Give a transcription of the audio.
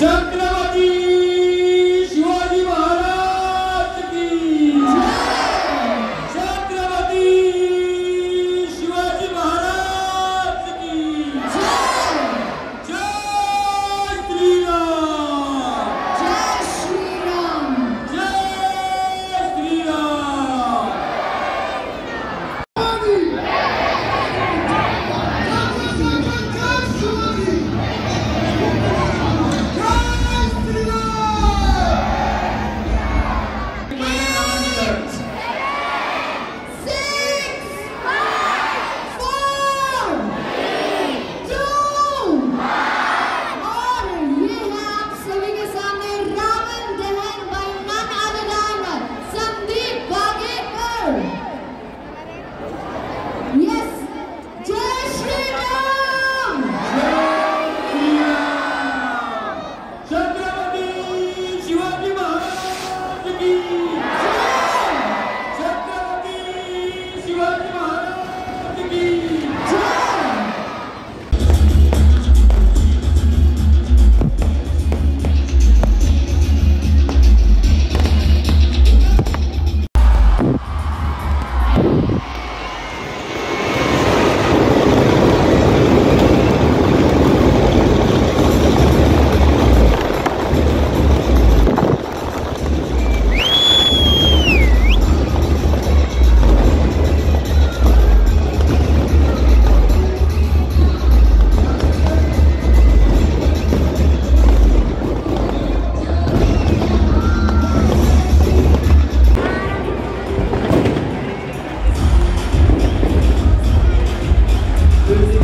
شكرا Deux